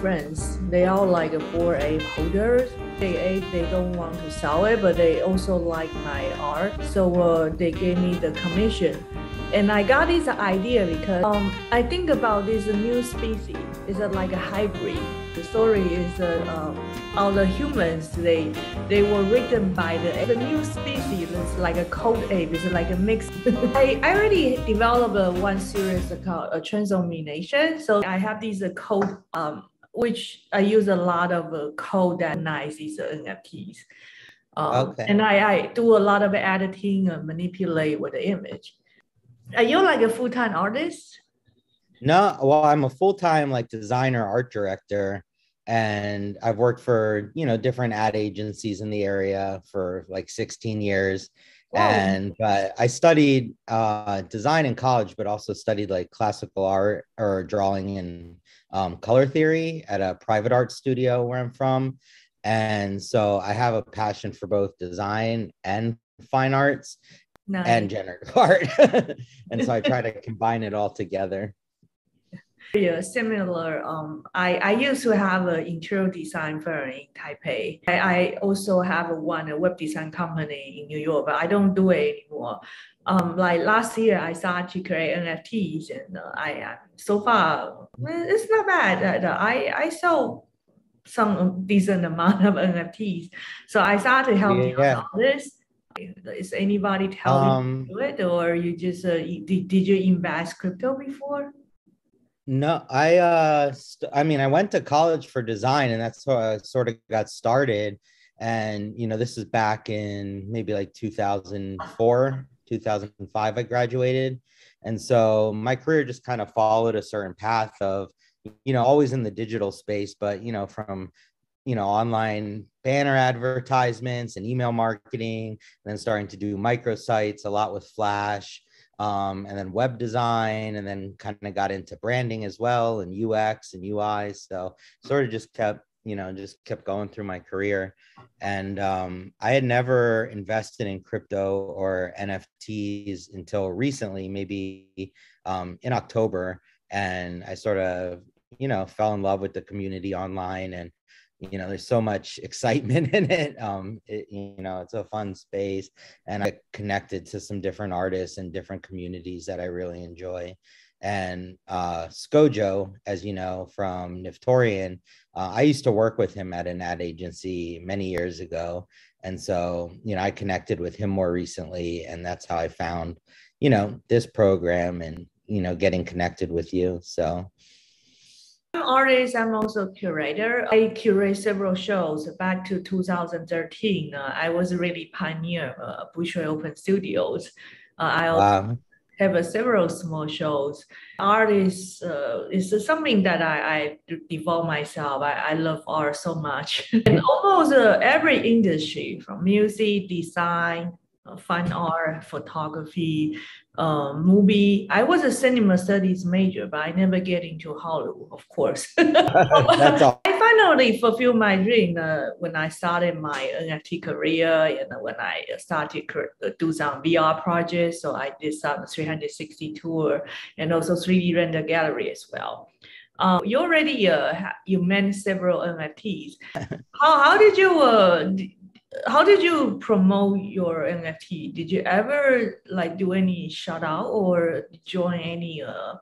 friends. They all like a four A holders. They they don't want to sell it, but they also like my art, so uh, they gave me the commission. And I got this idea because um, I think about this new species. It's a, like a hybrid. The story is uh, all the humans they they were written by the the new species. It's like a cold ape. It's like a mix. I, I already developed a one series called transomination. So I have these uh, code um, which I use a lot of uh, code that nice these NFTs. Um, okay. And I, I do a lot of editing and manipulate with the image. Are you like a full time artist? No, well, I'm a full time like designer, art director, and I've worked for you know different ad agencies in the area for like 16 years. Wow. And but I studied uh, design in college, but also studied like classical art or drawing and um, color theory at a private art studio where I'm from. And so I have a passion for both design and fine arts nice. and generative art. and so I try to combine it all together. Yeah, similar. Um, I, I used to have an interior design firm in Taipei. I, I also have one a web design company in New York, but I don't do it anymore. Um, like last year, I started to create NFTs, and uh, I uh, so far it's not bad. Uh, I I sell some decent amount of NFTs, so I started helping yeah. this is anybody telling um, you it, or you just uh, did, did you invest crypto before? No, I uh, st- I mean, I went to college for design, and that's how I sort of got started. And you know, this is back in maybe like 2004, 2005. I graduated, and so my career just kind of followed a certain path of, you know, always in the digital space, but you know, from you know online banner advertisements and email marketing and then starting to do microsites a lot with flash um, and then web design and then kind of got into branding as well and ux and ui so sort of just kept you know just kept going through my career. And um, i had never invested in crypto or nfts until recently maybe um, in october and i sort of you know fell in love with the community online and you know there's so much excitement in it um it, you know it's a fun space and i connected to some different artists and different communities that i really enjoy and uh skojo as you know from niftorian uh, i used to work with him at an ad agency many years ago and so you know i connected with him more recently and that's how i found you know this program and you know getting connected with you so I'm artist. I'm also a curator. I curate several shows back to 2013. Uh, I was really pioneer uh, Bushwick Open Studios. Uh, I wow. have uh, several small shows. Artists uh, is something that I, I devote myself. I, I love art so much. and almost uh, every industry from music, design, uh, fine art, photography, um, movie. I was a cinema studies major, but I never get into Hollywood, of course. I finally fulfilled my dream uh, when I started my NFT career and when I started to uh, do some VR projects. So I did some 360 tour and also 3D render gallery as well. Um, you already uh, you managed several NFTs. how, how did you uh, how did you promote your NFT? Did you ever like do any shout out or join any uh,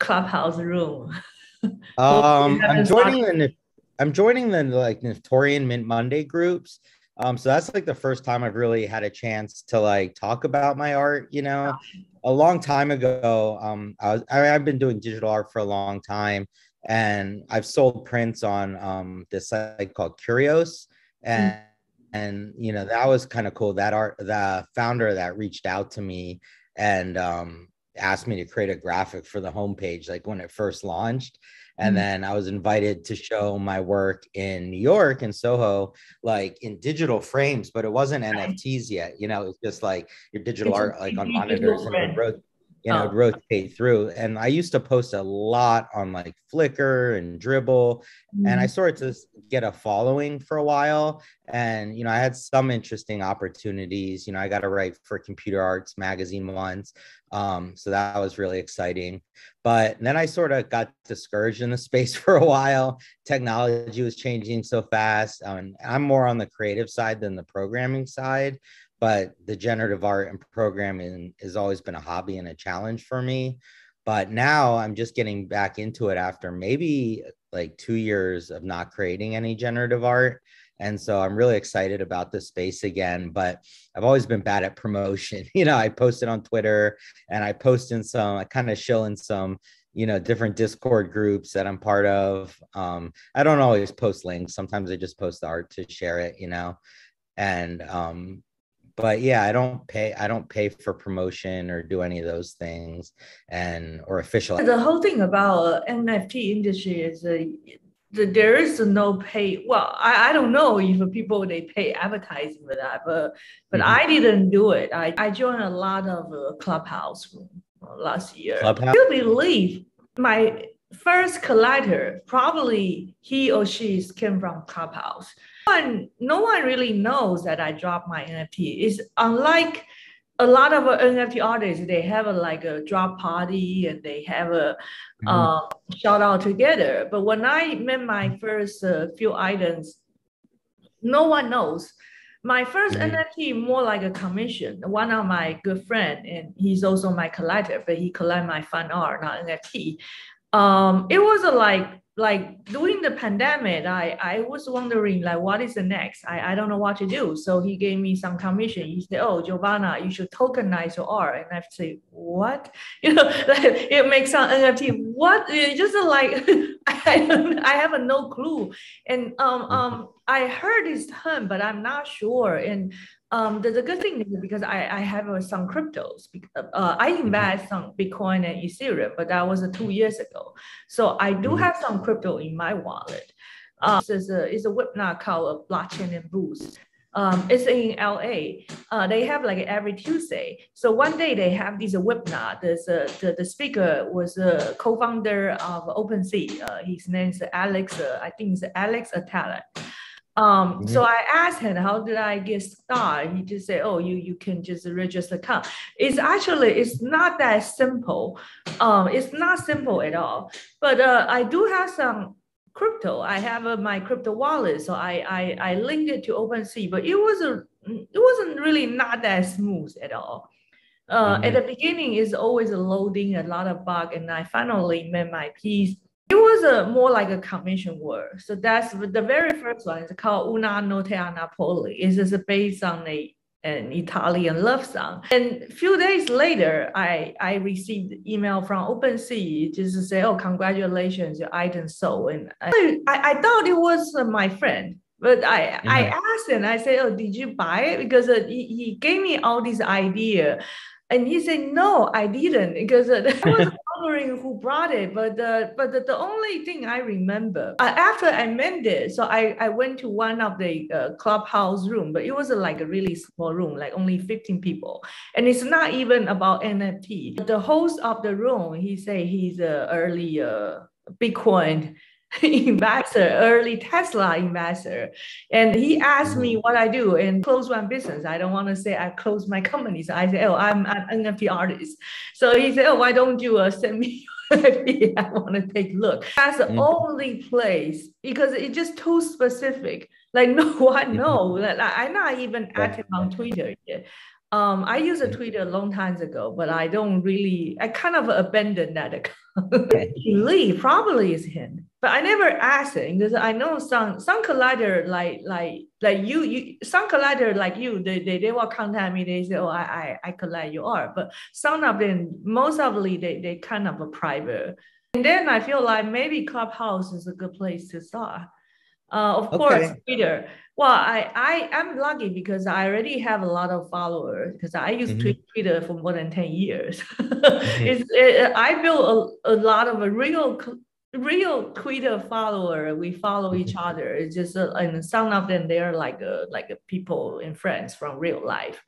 clubhouse room? um, I'm joining the I'm joining the like Niftorian Mint Monday groups. Um, so that's like the first time I've really had a chance to like talk about my art. You know, a long time ago, um, I was I, I've been doing digital art for a long time, and I've sold prints on um this site called Curioos, and mm-hmm and you know that was kind of cool that art the founder that reached out to me and um, asked me to create a graphic for the homepage like when it first launched and mm-hmm. then i was invited to show my work in new york in soho like in digital frames but it wasn't nfts yet you know it was just like your digital art like on monitors and road you know, oh. rotate through. And I used to post a lot on like Flickr and Dribbble, mm-hmm. and I sort of get a following for a while. And you know, I had some interesting opportunities. You know, I got to write for Computer Arts magazine once, um, so that was really exciting. But then I sort of got discouraged in the space for a while. Technology was changing so fast. Um, I'm more on the creative side than the programming side but the generative art and programming has always been a hobby and a challenge for me. But now i'm just getting back into it after maybe like two years of not creating any generative art. And so i'm really excited about this space again but i've always been bad at promotion. You know i posted on twitter and i post in some i kind of show in some you know different discord groups that i'm part of. Um, i don't always post links. Sometimes i just post the art to share it you know? And um, but yeah i don't pay i don't pay for promotion or do any of those things and or official the whole thing about uh, nft industry is uh, the, there is no pay well I, I don't know if people they pay advertising for that but but mm-hmm. i didn't do it i, I joined a lot of uh, clubhouse last year clubhouse? i believe my first collector probably he or she came from clubhouse one, no one really knows that I dropped my NFT. It's unlike a lot of NFT artists, they have a like a drop party and they have a mm-hmm. uh, shout out together. But when I made my first uh, few items, no one knows. My 1st mm-hmm. NFT more like a commission. One of my good friend, and he's also my collector, but he collect my fan art, not NFT. Um, it was a like like during the pandemic, I, I was wondering like what is the next? I, I don't know what to do. So he gave me some commission. He said, Oh, Giovanna, you should tokenize your art. And I say, What? You know, like, it makes some NFT. What? It's just like I, I have a no clue. And um um I heard this term, but I'm not sure. And um, the, the good thing is because I, I have uh, some cryptos. Uh, I mm-hmm. invest on Bitcoin and Ethereum, but that was uh, two years ago. So I do mm-hmm. have some crypto in my wallet. Um, it's a, it's a webinar called uh, Blockchain and Boost. Um, it's in LA. Uh, they have like every Tuesday. So one day they have this webinar. There's a, the, the speaker was a co-founder of OpenSea. Uh, his name is Alex, uh, I think it's Alex Atallah. Um, mm-hmm. So I asked him, how did I get started? He just said, oh, you, you can just register account. It's actually, it's not that simple. Um, it's not simple at all. But uh, I do have some crypto. I have uh, my crypto wallet. So I, I, I linked it to OpenSea, but it was a, it wasn't really not that smooth at all. Uh, mm-hmm. At the beginning, it's always loading a lot of bug, and I finally made my piece it was a more like a commission word. So that's the very first one It's called Una Notte a Napoli. It is based on a an Italian love song. And a few days later, I, I received email from OpenSea just to say, oh, congratulations, your item sold. And I, I, thought it was my friend. But I, mm-hmm. I asked him, I said, oh, did you buy it? Because uh, he, he gave me all this idea. And he said, no, I didn't. Because uh, was wondering who brought it, but the but the, the only thing I remember uh, after I mended, so I, I went to one of the uh, clubhouse room, but it was a, like a really small room, like only 15 people, and it's not even about NFT. The host of the room, he say he's a early uh, Bitcoin investor, early Tesla investor. And he asked me mm-hmm. what I do and close one business. I don't want to say I close my company. So I say, oh, I'm an NFT artist. So he said, oh, why don't you uh, send me I want to take a look. That's the mm-hmm. only place because it's just too specific. Like no one mm-hmm. knows. Like, I'm not even active on Twitter yet. Um, I used a mm-hmm. Twitter a long time ago, but I don't really. I kind of abandoned that account. Lee probably is him, but I never asked him because I know some some collider like like like you you some collider like you they, they they will contact me. They say, oh, I I I collect your art, but some of them most of them they they kind of a private. And then I feel like maybe Clubhouse is a good place to start. Uh, of okay. course, Twitter. Well, I, I am lucky because I already have a lot of followers because I use mm-hmm. Twitter for more than 10 years. mm-hmm. it's, it, I built a, a lot of a real real Twitter follower. We follow each mm-hmm. other. It's just uh, and some of them they're like a, like a people and friends from real life.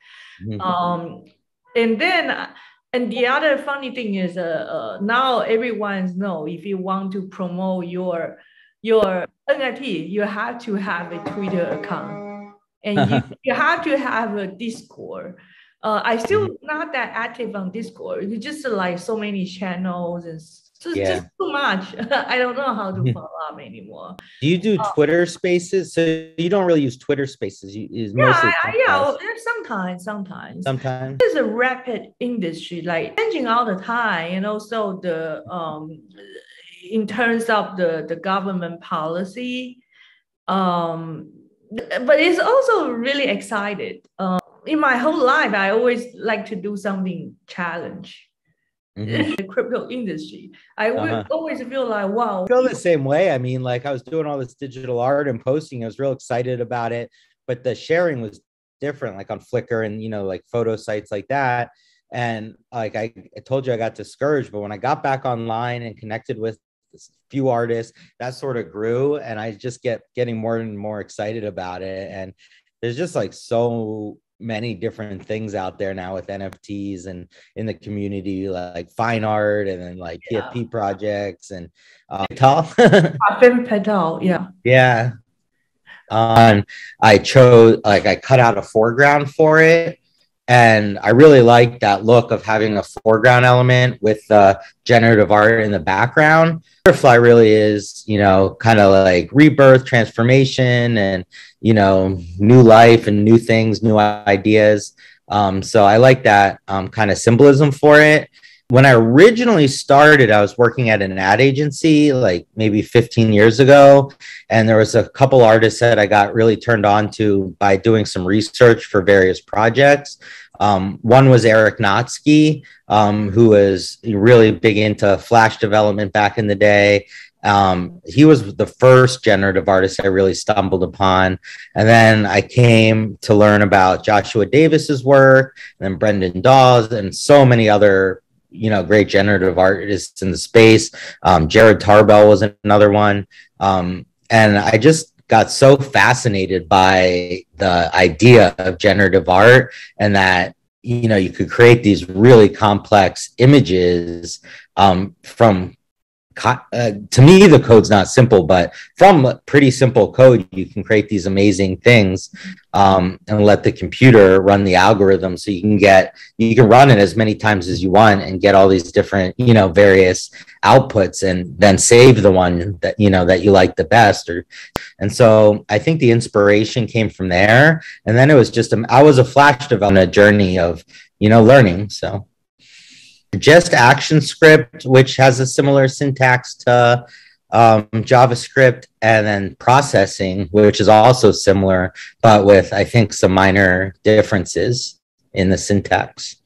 Mm-hmm. Um, and then and the other funny thing is, uh, uh, now everyone's know if you want to promote your your NFT, you have to have a Twitter account, and you, you have to have a Discord. Uh, I still mm-hmm. not that active on Discord. It's just like so many channels and so yeah. just too much. I don't know how to follow up anymore. Do you do uh, Twitter Spaces? So you don't really use Twitter Spaces. You use yeah, mostly I, yeah. Sometimes, sometimes, sometimes. It's a rapid industry, like changing all the time, and also the um, in terms of the the government policy, um, but it's also really excited. Um, in my whole life, I always like to do something challenge mm-hmm. the crypto industry. I would uh-huh. always feel like, wow. I feel the same way. I mean, like I was doing all this digital art and posting, I was real excited about it, but the sharing was different, like on Flickr and, you know, like photo sites like that. And like I, I told you, I got discouraged, but when I got back online and connected with a few artists, that sort of grew. And I just get getting more and more excited about it. And there's just like so many different things out there now with NFTs and in the community, like fine art and then like yeah. PFP projects and uh, Patel. Patel, yeah. Yeah. Um, I chose like I cut out a foreground for it. And I really like that look of having a foreground element with the generative art in the background. Butterfly really is, you know, kind of like rebirth, transformation, and you know, new life and new things, new ideas. Um, so I like that um, kind of symbolism for it. When I originally started, I was working at an ad agency like maybe 15 years ago. And there was a couple artists that I got really turned on to by doing some research for various projects. Um, one was Erik Natzke, um, who was really big into Flash development back in the day. Um, he was the first generative artist I really stumbled upon. And then I came to learn about Joshua Davis's work, and Brendan Dawes, and so many other you know great generative artists in the space. Um, Jared Tarbell was another one, um, and I just got so fascinated by the idea of generative art and that you know you could create these really complex images um, from uh, to me the code's not simple but from pretty simple code you can create these amazing things um, and let the computer run the algorithm. So you can get you can run it as many times as you want and get all these different you know various outputs and then save the one that you know that you like the best or and so i think the inspiration came from there. And then it was just a, I was a flash a journey of you know learning so just ActionScript, which has a similar syntax to um, JavaScript, and then processing, which is also similar, but with I think some minor differences in the syntax.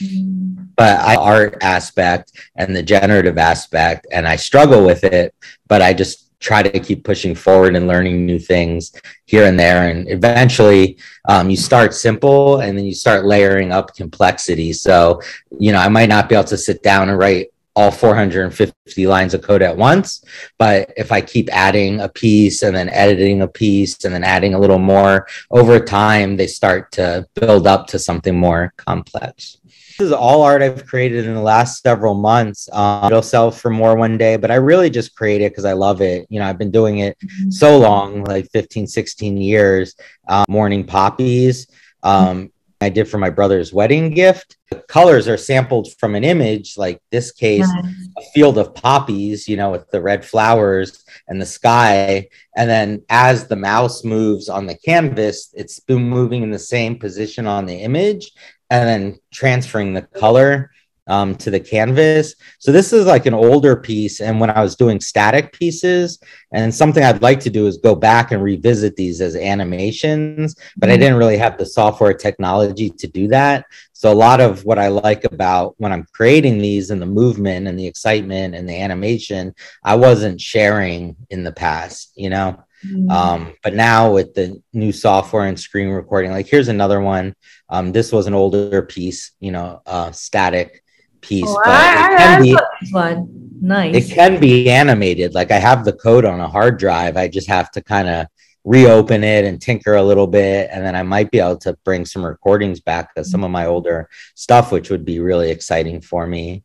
Mm-hmm. But I art aspect and the generative aspect, and I struggle with it, but I just try to keep pushing forward and learning new things here and there. And eventually, um, you start simple and then you start layering up complexity. So, you know, I might not be able to sit down and write all 450 lines of code at once. But if I keep adding a piece and then editing a piece and then adding a little more over time, they start to build up to something more complex. This is all art I've created in the last several months. Um, it'll sell for more one day, but I really just create it because I love it. You know, I've been doing it so long, like 15, 16 years. Um, morning poppies. Um, I did for my brother's wedding gift. The colors are sampled from an image, like this case, nice. a field of poppies, you know, with the red flowers and the sky. And then as the mouse moves on the canvas, it's moving in the same position on the image and then transferring the color um, to the canvas. So this is like an older piece. And when I was doing static pieces, and something I'd like to do is go back and revisit these as animations, but I mm-hmm. didn't really have the software technology to do that. So a lot of what I like about when I'm creating these and the movement and the excitement and the animation, I wasn't sharing in the past, you know? Mm-hmm. Um, but now with the new software and screen recording, like here's another one. Um, this was an older piece, you know, uh, static piece, oh, but I, it can be one. Nice. It can be animated. Like I have the code on a hard drive. I just have to kind of reopen it and tinker a little bit and then i might be able to bring some recordings back of some of my older stuff which would be really exciting for me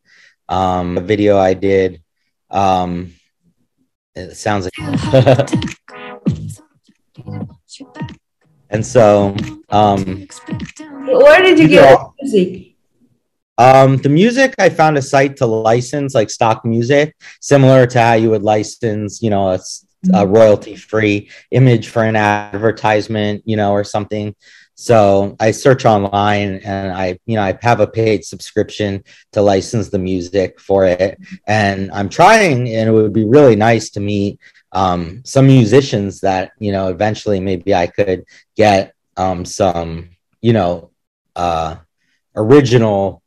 um a video i did um it sounds like and so um where did you get music um, the music I found a site to license like stock music, similar to how you would license, you know, a a royalty free image for an advertisement, you know, or something. So I search online and I, you know, I have a paid subscription to license the music for it. And I'm trying, and it would be really nice to meet um, some musicians that, you know, eventually maybe I could get um, some, you know, uh, original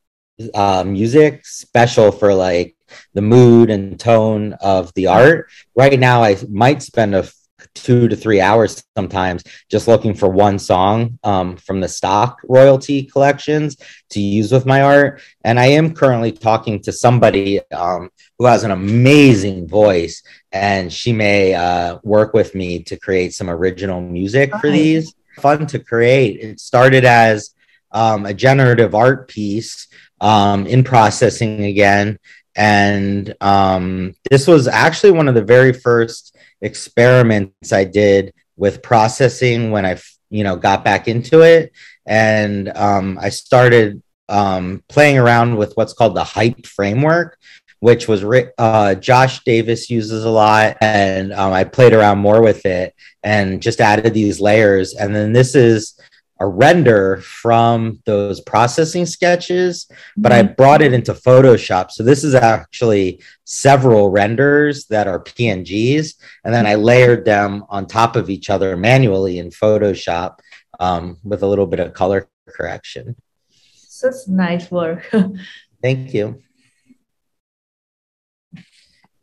uh, music special for like the mood and tone of the art. Right now, I might spend a two to three hours sometimes just looking for one song um, from the stock royalty collections to use with my art. And I am currently talking to somebody um, who has an amazing voice, and she may uh, work with me to create some original music for these. Fun to create. It started as um, a generative art piece um, in processing again and um, this was actually one of the very first experiments I did with processing when I, you know, got back into it. And um, I started um, playing around with what's called the hype framework, which was uh, Josh Davis uses a lot. And um, I played around more with it and just added these layers. And then this is a render from those processing sketches, but I mm-hmm. brought it into Photoshop. So this is actually several renders that are PNGs, and then I layered them on top of each other manually in Photoshop um, with a little bit of color correction. Such nice work. Thank you.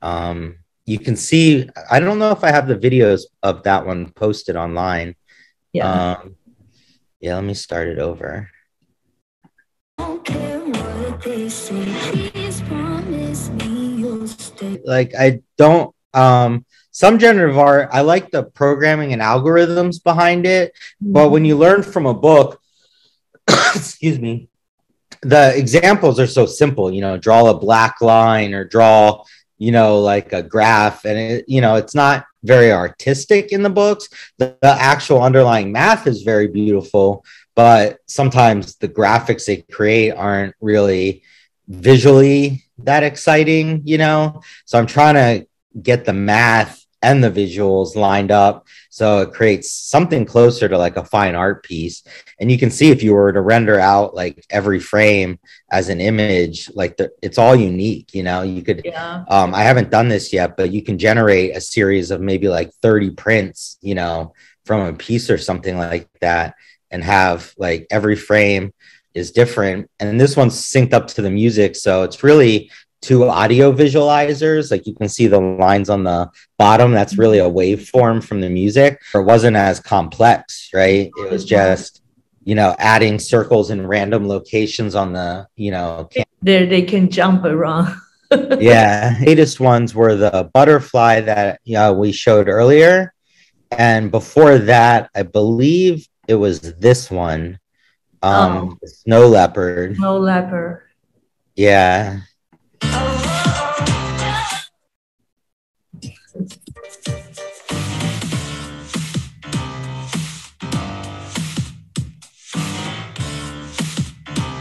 Um, you can see, I don't know if I have the videos of that one posted online. Yeah. Um, yeah, let me start it over. Like I don't um some generative art, I like the programming and algorithms behind it, mm-hmm. but when you learn from a book, excuse me, the examples are so simple, you know, draw a black line or draw, you know, like a graph and it, you know, it's not very artistic in the books. The, the, actual underlying math is very beautiful, but sometimes the graphics they create aren't really visually that exciting, you know? So I'm trying to get the math and the visuals lined up. So it creates something closer to like a fine art piece. And you can see if you were to render out like every frame as an image like the, it's all unique you know? You could yeah. um, i haven't done this yet but you can generate a series of maybe like 30 prints you know from a piece or something like that and have like every frame is different. And this one's synced up to the music so it's really two audio visualizers. Like you can see the lines on the bottom. That's really a waveform from the music. It wasn't as complex, right? It was just, you know, adding circles in random locations on the, you know, there they can jump around. yeah, latest ones were the butterfly that yeah we showed earlier, and before that, I believe it was this one, um, oh. snow leopard. Snow leopard. Yeah,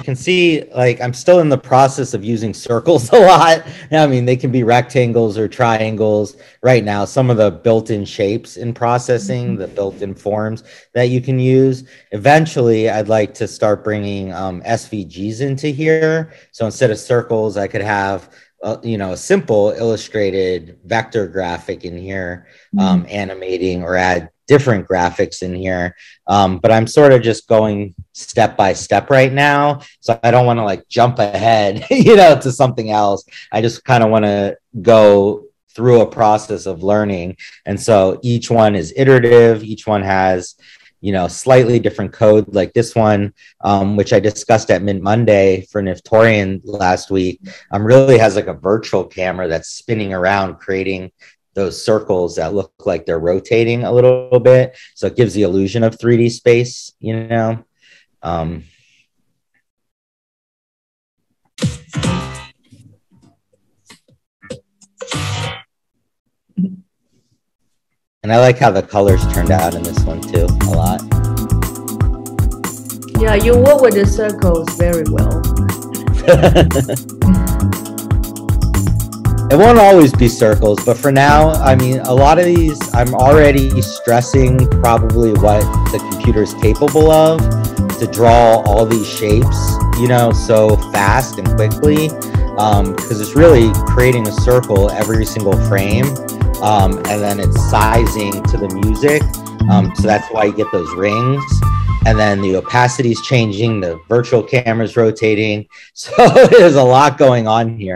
can see like I'm still in the process of using circles a lot. I mean, they can be rectangles or triangles right now. Some of the built-in shapes in processing, mm-hmm. the built-in forms that you can use. Eventually, I'd like to start bringing um, SVGs into here. So instead of circles, I could have uh, you know a simple illustrated vector graphic in here um, mm-hmm. animating or add different graphics in here. Um, but I'm sort of just going step by step right now. So I don't want to like jump ahead, you know, to something else. I just kind of want to go through a process of learning. And so each one is iterative, each one has, you know, slightly different code like this one, um, which I discussed at Mint Monday for Niftorian last week, um, really has like a virtual camera that's spinning around, creating those circles that look like they're rotating a little bit. So it gives the illusion of 3D space, you know. Um, and I like how the colors turned out in this one too, a lot. Yeah, you work with the circles very well. it won't always be circles, but for now, I mean, a lot of these, I'm already stressing probably what the computer is capable of to draw all these shapes, you know, so fast and quickly. Because um, it's really creating a circle every single frame, um, and then it's sizing to the music. Um, so that's why you get those rings and then the opacity is changing, the virtual camera's rotating. So there's a lot going on here.